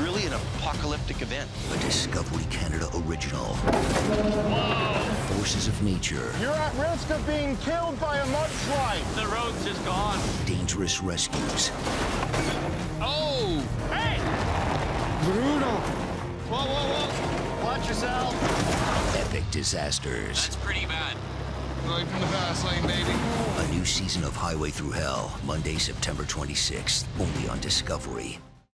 really an apocalyptic event. A Discovery Canada original. Forces of nature. You're at risk of being killed by a mudslide. The road's just gone. Dangerous rescues. Oh! Hey! Brutal. Whoa, whoa, whoa! Watch yourself. Epic disasters. That's pretty bad. Right from the fast lane, baby. A new season of Highway Thru Hell. Monday, September 26th. Only on Discovery.